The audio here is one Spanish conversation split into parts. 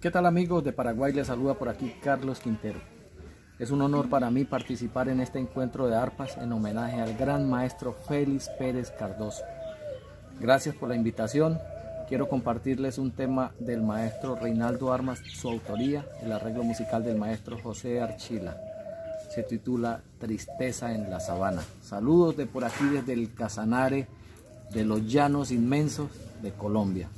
¿Qué tal amigos de Paraguay? Les saluda por aquí Carlos Quintero. Es un honor para mí participar en este encuentro de arpas en homenaje al gran maestro Félix Pérez Cardoso. Gracias por la invitación. Quiero compartirles un tema del maestro Reinaldo Armas, su autoría, el arreglo musical del maestro José Archila. Se titula Tristeza en la Sabana. Saludos de por aquí desde el Casanare de los llanos inmensos de Colombia.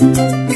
嗯。